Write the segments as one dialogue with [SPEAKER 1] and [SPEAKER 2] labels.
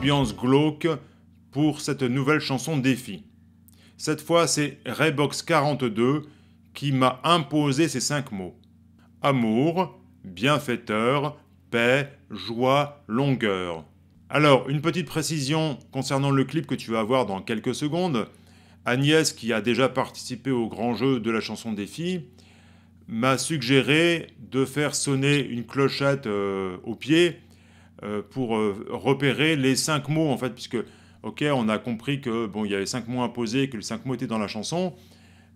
[SPEAKER 1] Ambiance glauque pour cette nouvelle chanson défi. Cette fois, c'est Raybox42 qui m'a imposé ces cinq mots. Amour, bienfaiteur, paix, joie, longueur. Alors, une petite précision concernant le clip que tu vas voir dans quelques secondes. Agnès, qui a déjà participé au grand jeu de la chanson défi, m'a suggéré de faire sonner une clochette euh, au pied pour euh, repérer les cinq mots en fait, puisque ok, on a compris que bon, il y avait cinq mots imposés, que les cinq mots étaient dans la chanson,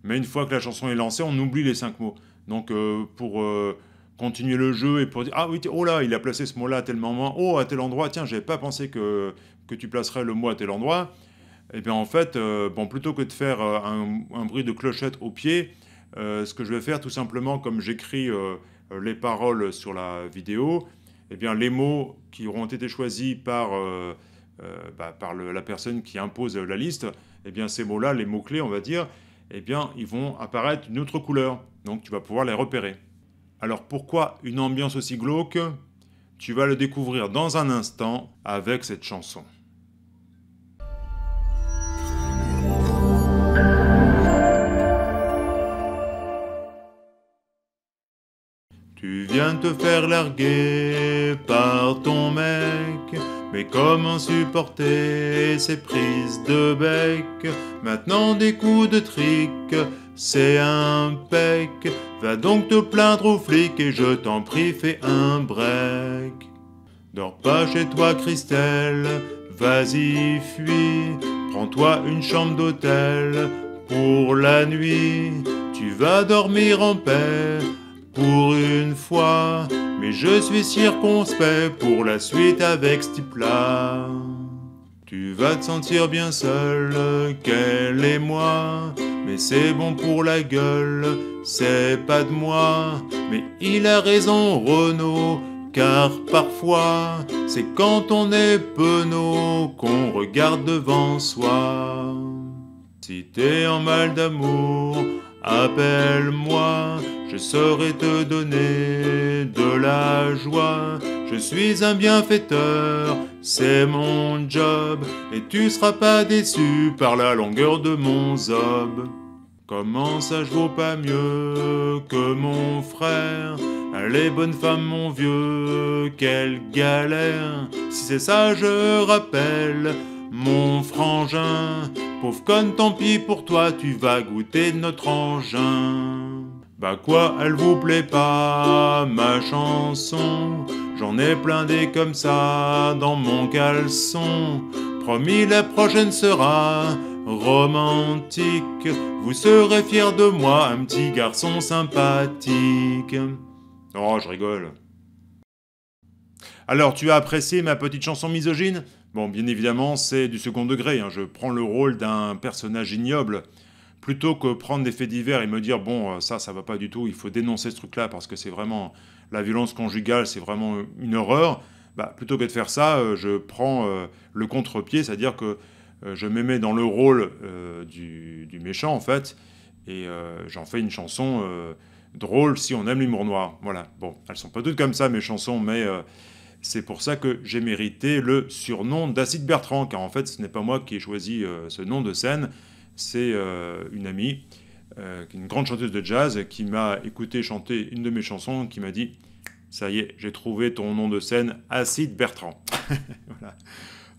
[SPEAKER 1] mais une fois que la chanson est lancée, on oublie les cinq mots. Donc pour continuer le jeu et pour dire ah oui oh là il a placé ce mot là à tel moment oh à tel endroit tiens j'avais pas pensé que que tu placerais le mot à tel endroit et eh bien en fait bon plutôt que de faire un, bruit de clochette au pied euh, ce que je vais faire tout simplement, comme j'écris euh, les paroles sur la vidéo, eh bien, les mots qui auront été choisis par, euh, bah, par la personne qui impose la liste, eh bien, ces mots-là, les mots-clés, on va dire, eh bien, ils vont apparaître d'une autre couleur. Donc, tu vas pouvoir les repérer. Alors, pourquoi une ambiance aussi glauque? Tu vas le découvrir dans un instant avec cette chanson. Tu viens te faire larguer par ton mec, mais comment supporter ces prises de bec? Maintenant des coups de trick, c'est un pec. Va donc te plaindre aux flics et je t'en prie fais un break. Dors pas chez toi Christelle, vas-y fuis, prends-toi une chambre d'hôtel pour la nuit. Tu vas dormir en paix pour mais je suis circonspect pour la suite avec ce type-là. Tu vas te sentir bien seul, qu'elle et moi, mais c'est bon pour la gueule, c'est pas de moi, mais il a raison Renaud, car parfois c'est quand on est penaud qu'on regarde devant soi. Si t'es en mal d'amour, appelle-moi, je saurais te donner de la joie. Je suis un bienfaiteur, c'est mon job, et tu seras pas déçu par la longueur de mon zob. Comment ça je vaux pas mieux que mon frère? Allez bonne femme mon vieux, quelle galère Si c'est ça je rappelle mon frangin Pauvre conne tant pis pour toi, tu vas goûter notre engin bah quoi, elle vous plaît pas, ma chanson? J'en ai plein des comme ça dans mon caleçon. Promis, la prochaine sera romantique. Vous serez fiers de moi, un petit garçon sympathique. Oh, je rigole. Alors, tu as apprécié ma petite chanson misogyne? Bon, bien évidemment, c'est du second degré. Hein. Je prends le rôle d'un personnage ignoble plutôt que prendre des faits divers et me dire bon euh, ça ça va pas du tout, il faut dénoncer ce truc là parce que c'est vraiment la violence conjugale, c'est vraiment une horreur. Bah, plutôt que de faire ça, euh, je prends euh, le contre-pied, c'est-à-dire que je me mets dans le rôle du, méchant en fait, et j'en fais une chanson drôle si on aime l'humour noir. Voilà. Bon, elles sont pas toutes comme ça mes chansons, mais c'est pour ça que j'ai mérité le surnom d'Acide Bertrand, car en fait ce n'est pas moi qui ai choisi ce nom de scène, c'est euh, une amie, euh, une grande chanteuse de jazz, qui m'a écouté chanter une de mes chansons, qui m'a dit Ça y est, j'ai trouvé ton nom de scène, Acide Bertrand. voilà.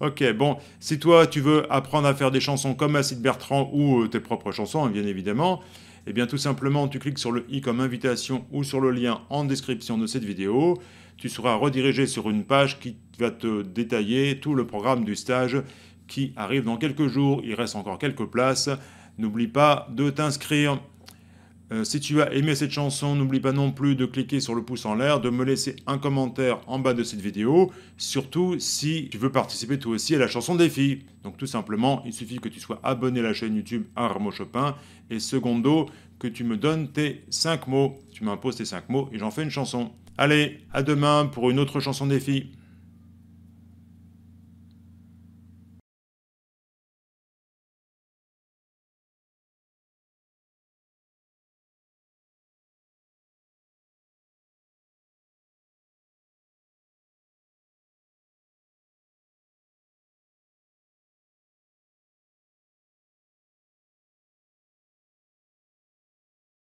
[SPEAKER 1] Ok, bon, si toi tu veux apprendre à faire des chansons comme Acide Bertrand ou euh, tes propres chansons, hein, bien évidemment, eh bien tout simplement tu cliques sur le i comme invitation ou sur le lien en description de cette vidéo. Tu seras redirigé sur une page qui va te détailler tout le programme du stage qui arrive dans quelques jours. Il reste encore quelques places. N'oublie pas de t'inscrire. Euh, si tu as aimé cette chanson, n'oublie pas non plus de cliquer sur le pouce en l'air, de me laisser un commentaire en bas de cette vidéo, surtout si tu veux participer toi aussi à la chanson défi. Donc tout simplement, il suffit que tu sois abonné à la chaîne YouTube Armo Chopin, et secondo, que tu me donnes tes 5 mots. Tu m'imposes tes 5 mots et j'en fais une chanson. Allez, à demain pour une autre chanson défi.